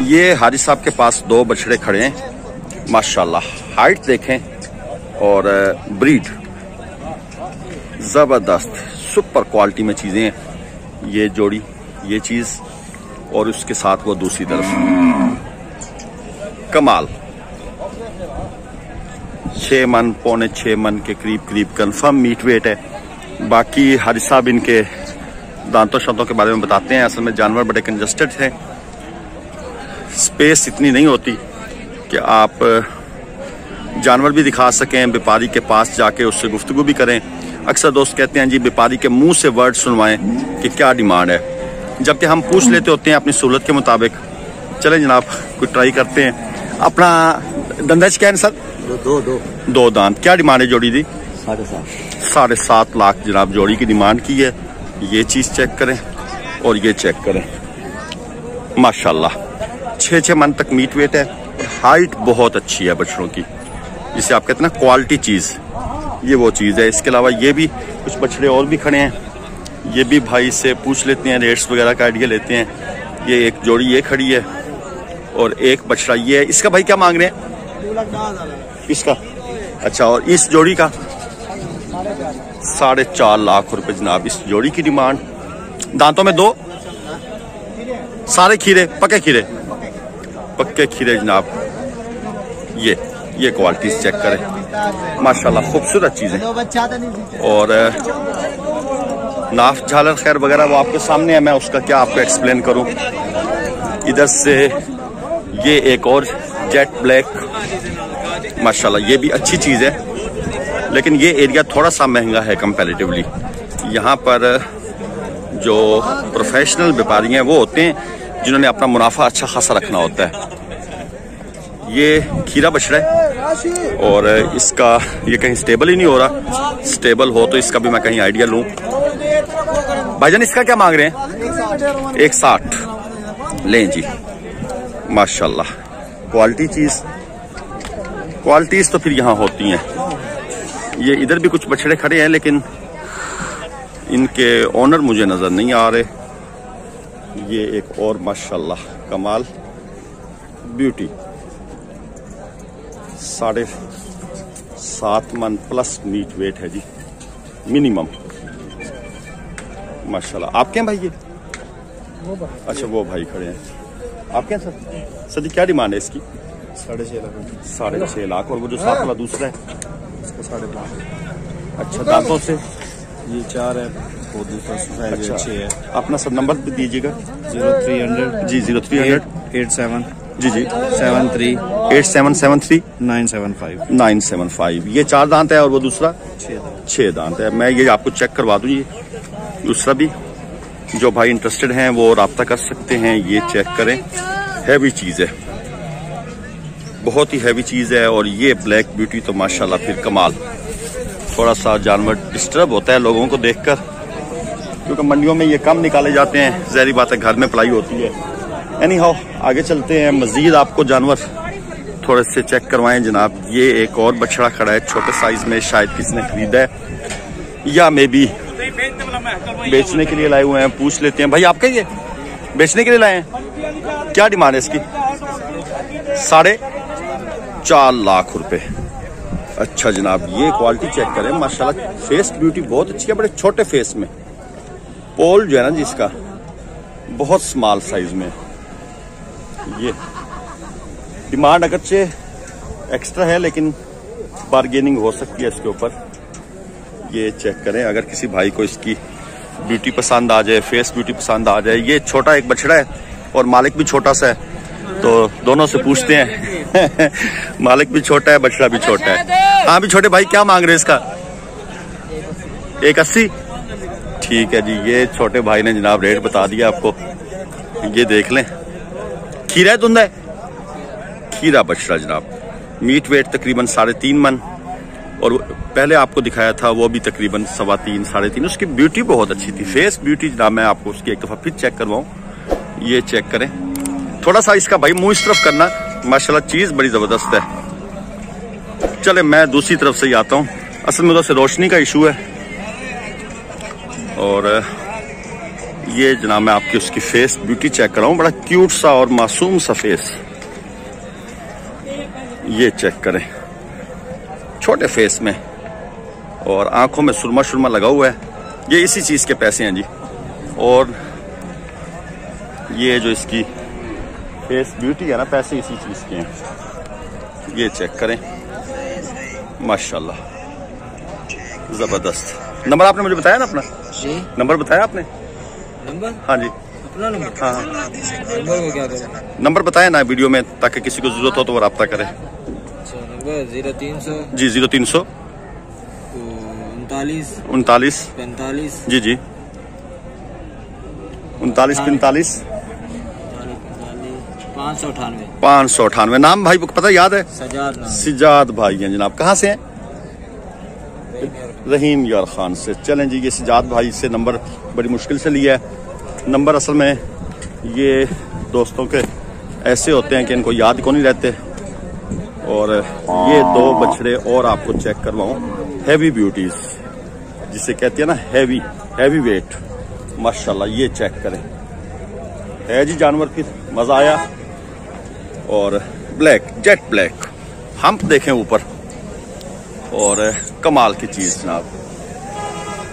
ये हाजी साहब के पास दो बछड़े खड़े हैं, माशाल्लाह। हाइट देखें और ब्रीड ज़बरदस्त सुपर क्वालिटी में चीज़ें हैं। ये जोड़ी, ये चीज़ और उसके साथ वो दूसरी तरफ़। कमाल। छः मन, पौने छः मन के करीब करीब कंफर्म मीट वेट है। बाकी हाजी साहब इनके दांतों शांतों के बारे में बताते हैं। असल में जानवर बड़े कंजस्टेड हैं। स्पेस इतनी नहीं होती कि आप जानवर भी दिखा सकें व्यापारी के पास जाके उससे गुफ्तु भी करें। अक्सर दोस्त कहते हैं जी व्यापारी के मुँह से वर्ड सुनवाएँ कि क्या डिमांड है? जबकि हम पूछ लेते होते हैं अपनी सहूलत के मुताबिक। चलें जनाब कुछ ट्राई करते हैं। अपना दंदज क्या है सर? दो दो दो। दो दांत। क्या डिमांड है जोड़ी दी? साढ़े सात। साढ़े सात लाख जनाब जोड़ी की डिमांड की है। ये चीज़ चेक करें और ये चेक करें। माशाल्लाह। छः छः मन तक मीट वेट है। और हाइट बहुत अच्छी है बछड़ों की। जिसे आप कहते ना क्वालिटी चीज़ ये वो चीज़ है। इसके अलावा ये भी कुछ बछड़े और भी खड़े हैं। ये भी भाई से पूछ लेते हैं रेट्स वगैरह का आइडिया लेते हैं। ये एक जोड़ी, ये खड़ी है। और एक बछड़ा ये है। इसका भाई क्या मांग रहे हैं? इसका। अच्छा और इस जोड़ी का? साढ़े चार लाख रुपए जनाब। इस जोड़ी की डिमांड। दांतों में दो? सारे खीरे, पके खीरे। पक्के खीरे जनाब। ये ये क्वालिटी चेक करें। माशाल्लाह खूबसूरत चीज़ें। और नाफ झालर खैर वगैरह वो आपके सामने है मैं उसका क्या आपको एक्सप्लेन करूँ। इधर से ये एक और जेट ब्लैक माशाल्लाह ये भी अच्छी चीज़ है। लेकिन ये एरिया थोड़ा सा महँगा है कंपैरेटिवली यहाँ पर जो प्रोफेशनल व्यापारी हैं वो होते हैं जिन्होंने अपना मुनाफा अच्छा खासा रखना होता है। ये खीरा बछड़ा है और इसका ये कहीं स्टेबल ही नहीं हो रहा। स्टेबल हो तो इसका भी मैं कहीं आइडिया लूँ। भाईजान, इसका क्या मांग रहे हैं? एक साठ। लें जी। माशाल्लाह। क्वालिटी चीज़ क्वालिटीज तो फिर यहाँ होती हैं। ये इधर भी कुछ बछड़े खड़े हैं, लेकिन इनके ओनर मुझे नज़र नहीं आ रहे। ये एक और, माशाल्लाह, कमाल। ब्यूटी साढ़े सात मन प्लस मीट वेट है जी मिनिमम माशाल्लाह। आपके हैं भाई ये? अच्छा वो भाई खड़े हैं। आपके हैं सर? सर जी क्या डिमांड है इसकी? साढ़े छः लाख। साढ़े छह लाख और वो जो सात वाला दूसरा है? इसका साढ़े पाँच। अच्छा दांतों से? ये चार है वो दूसरा अच्छा। छः है। अपना सब नंबर दीजिएगा। Zero three hundred. जी zero three hundred. Eight seven. जी जी। Seven three eight seven seven three nine seven five nine seven five ये चार दांत है और वो दूसरा? छः छह दांत है। मैं ये आपको चेक करवा दूँ ये दूसरा भी। जो भाई इंटरेस्टेड हैं वो रब्ता कर सकते हैं ये चेक करें। हैवी चीज़ है। बहुत ही हैवी चीज़ है और ये ब्लैक ब्यूटी तो माशाल्लाह फिर कमाल। थोड़ा सा जानवर डिस्टर्ब होता है लोगों को देखकर क्योंकि मंडियों में ये कम निकाले जाते हैं। जहरी बात है घर में पलाई होती है। एनी हाउ आगे चलते हैं। मजीद आपको जानवर थोड़े से चेक करवाएँ जनाब। ये एक और बछड़ा खड़ा है, छोटे साइज़ में शायद किसी ने खरीदा है। या मे बी बेचने के लिए लाए हुए हैं, पूछ लेते हैं। भाई, आपका ये बेचने के लिए लाए हैं? क्या डिमांड है इसकी? साढ़े चार लाख रुपए। अच्छा जनाब, ये क्वालिटी चेक करें। माशाल्लाह फेस ब्यूटी बहुत अच्छी है, बड़े छोटे फेस में। पोल जो है ना जिसका बहुत स्मॉल साइज़ में। ये डिमांड अगरचे एक्स्ट्रा है, लेकिन बार्गेनिंग हो सकती है इसके ऊपर। ये चेक करें, अगर किसी भाई को इसकी ब्यूटी पसंद आ जाए, फेस ब्यूटी पसंद आ जाए, ये छोटा एक बछड़ा है और मालिक भी छोटा सा है तो दोनों से पूछते हैं। मालिक भी छोटा है, बछड़ा भी छोटा है। हाँ भी छोटे भाई, क्या मांग रहे हैं इसका? एक अस्सी? ठीक है जी, ये छोटे भाई ने जनाब रेट बता दिया आपको। ये देख लें। खीरा है धुंदा है? खीरा बछड़ा जनाब। मीट वेट तकरीबन साढ़े तीन मन। और पहले आपको दिखाया था, वो भी तकरीबन सवा तीन, साढ़े तीन। उसकी ब्यूटी बहुत अच्छी थी। फेस ब्यूटी जनाब, मैं आपको उसकी एक दफ़ा फिर चेक करवाऊँ। ये चेक करें। थोड़ा सा इसका भाई मुँह इस तरफ़ करना। माशाल्लाह चीज़ बड़ी ज़बरदस्त है। चले, मैं दूसरी तरफ़ से ही आता हूँ। असल में उधर से रोशनी का इशू है। और ये जनाब मैं आपकी उसकी फेस ब्यूटी चेक कर रहा हूँ बड़ा क्यूट सा और मासूम सा फेस ये चेक करें। छोटे फेस में। और आँखों में सुरमा शुरमा लगा हुआ है। ये इसी चीज़ के पैसे हैं जी। और ये जो इसकी फेस ब्यूटी है ना पैसे इसी चीज़ के हैं। ये चेक करें। माशाल्लाह। ज़बरदस्त। नंबर आपने मुझे बताया ना अपना? जी। नंबर बताया आपने? नंबर? हाँ जी। अपना नंबर? हाँ हाँ। नंबर को क्या करें नंबर बताया ना वीडियो में ताकि किसी को ज़रूरत हो तो वो रब्ता करे। अच्छा नंबर ज़ीरो तीन सौ। जी ज़ीरो तीन सौ। उनतालीस। उनतालीस। पैंतालीस। जी जी। उनतालीस पैंतालीस। पाँच सौ अठानवे। पाँच सौ अठानवे। नाम भाई को पता याद है? सजाद सिजाद भाई हैं जनाब। कहाँ से हैं? रहीम यार खान से। चलें जी, ये सिजाद भाई से नंबर बड़ी मुश्किल से लिया है। नंबर असल में ये दोस्तों के ऐसे होते हैं कि इनको याद को नहीं रहते। और ये दो बछड़े और आपको चेक करवाऊं। हैवी ब्यूटीज जिसे कहते हैं ना हैवी हैवी वेट माशाल्लाह, ये चेक करें। है जी जानवर फिर, मज़ा आया। और ब्लैक जेट ब्लैक हम देखें ऊपर। और कमाल की चीज़ जनाब।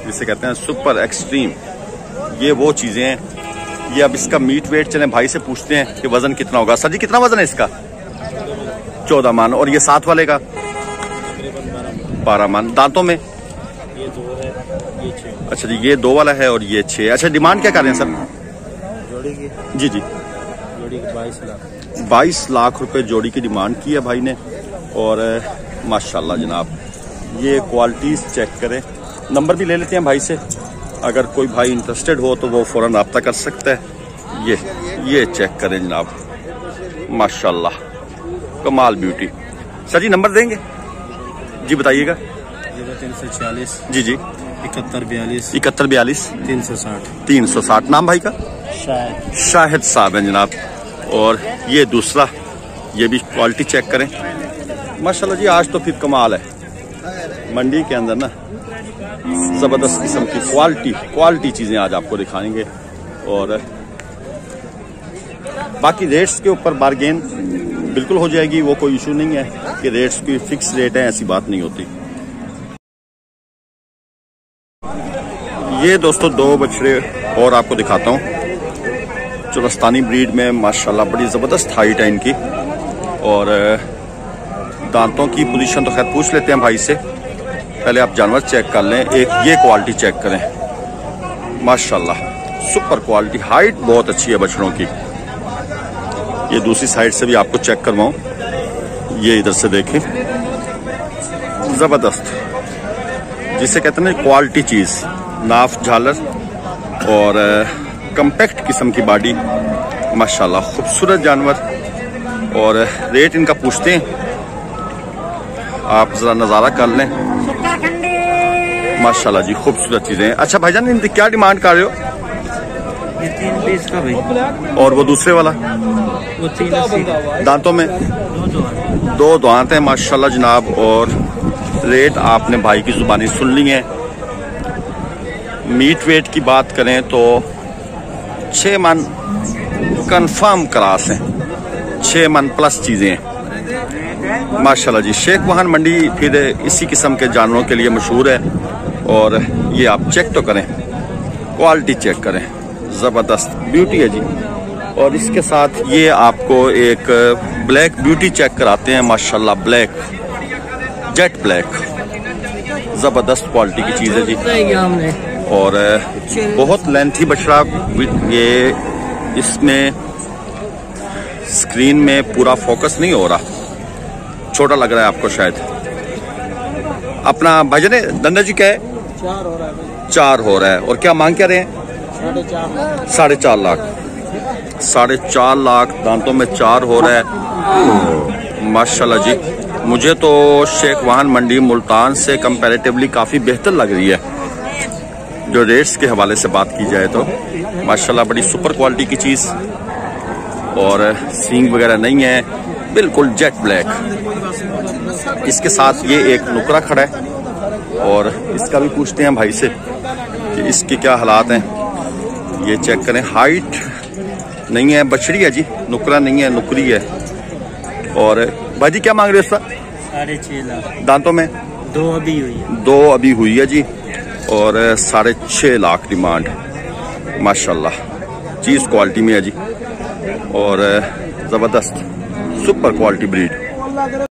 जिसे कहते हैं सुपर एक्सट्रीम। ये वो चीज़ें हैं। ये अब इसका मीट वेट चले भाई से पूछते हैं कि वज़न कितना होगा। सर जी कितना वज़न है इसका? चौदह मान और ये सात वाले का? बारह मान। दांतों में? ये दो है ये छः अच्छा जी ये दो वाला है और ये छह अच्छा डिमांड क्या कर रहे हैं सर? जोड़ी की। जी जी। जोड़ी की बाईस लाख। बाईस लाख रुपए जोड़ी की डिमांड की है भाई ने। और माशाल्लाह जनाब ये क्वालिटीज चेक करें। नंबर भी ले लेते हैं भाई से। अगर कोई भाई इंटरेस्टेड हो तो वो फ़ौर रब्ता कर सकता है। ये ये चेक करें जनाब। माशाल्लाह कमाल ब्यूटी सर जी नंबर देंगे? जी बताइएगा। तीन सौ छियालीस जी जी। इकहत्तर बयालीस इकहत्तर बयालीस। तीन सौ साठ। तीन सौ साठ। नाम भाई का? शायद शाहिद साहब हैं जनाब। और ये दूसरा ये भी क्वालिटी चेक करें। माशाल्लाह जी, आज तो फिर कमाल है। मंडी के अंदर ना, ज़बरदस्त किस्म की क्वालिटी क्वालिटी चीज़ें आज आपको दिखाएँगे। और बाकी रेट्स के ऊपर बारगेन बिल्कुल हो जाएगी, वो कोई इशू नहीं है कि रेट्स की फिक्स रेट है, ऐसी बात नहीं होती। ये दोस्तों दो बछड़े और आपको दिखाता हूँ। चुलस्तानी ब्रीड में माशाल्लाह बड़ी ज़बरदस्त हाइट है इनकी। और दांतों की पोजीशन तो खैर पूछ लेते हैं भाई से। पहले आप जानवर चेक कर लें, एक ये क्वालिटी चेक करें। माशाल्लाह सुपर क्वालिटी हाइट बहुत अच्छी है बछड़ों की। ये दूसरी साइड से भी आपको चेक करवाऊं। ये इधर से देखें। ज़बरदस्त। जिसे कहते हैं क्वालिटी चीज़ नाफ, झालर और कंपैक्ट किस्म की बॉडी माशाल्लाह, खूबसूरत जानवर। और रेट इनका पूछते हैं। आप जरा नज़ारा कर लें। माशाल्लाह जी खूबसूरत चीज़ें। अच्छा भाईजान इनकी क्या डिमांड कर रहे हो? ये तीन पीस का भाई। और वो दूसरे वाला? वो तीन दांतों में? दो है दांत हैं माशाल्लाह जनाब और रेट आपने भाई की जुबानी सुन ली है। मीट वेट की बात करें तो छः मन कंफर्म क्रास हैं। छः मन प्लस चीज़ें हैं। माशाल्लाह जी, शेख वाहन मंडी फिर इसी किस्म के जानवरों के लिए मशहूर है और ये आप चेक तो करें क्वालिटी चेक करें। ज़बरदस्त ब्यूटी है जी। और इसके साथ ये आपको एक ब्लैक ब्यूटी चेक कराते हैं, माशाल्लाह ब्लैक जेट ब्लैक ज़बरदस्त क्वालिटी की चीज़ है जी। और, बहुत लेंथी बछड़ा ये इसमें स्क्रीन में पूरा फोकस नहीं हो रहा। छोटा लग रहा है आपको शायद। अपना भजन धंधा जी क्या है? चार हो रहा है चार हो रहा है। और क्या मांग क्या रहे हैं? साढ़े चार साढ़े चार लाख। साढ़े चार लाख दांतों में चार हो रहा है। माशाल्लाह जी। मुझे तो शेख वाहन मंडी मुल्तान से कंपैरेटिवली काफ़ी बेहतर लग रही है। जो रेट्स के हवाले से बात की जाए तो। माशाल्लाह बड़ी सुपर क्वालिटी की चीज़। और सींग वगैरह नहीं है बिल्कुल जेट ब्लैक इसके साथ ये एक नुकरा खड़ा है और इसका भी पूछते हैं भाई से कि इसके क्या हालात हैं। ये चेक करें हाइट नहीं है बछड़ी है जी नुकरा नहीं है नुकरी है। और भाजी क्या मांग रहे हो सर साढ़े छः लाख। दांतों में? दो अभी हुई है। दो अभी हुई है जी और साढ़े छः लाख डिमांड माशाल्लाह। चीज़ क्वालिटी में है जी। और ज़बरदस्त सुपर क्वालिटी ब्रीड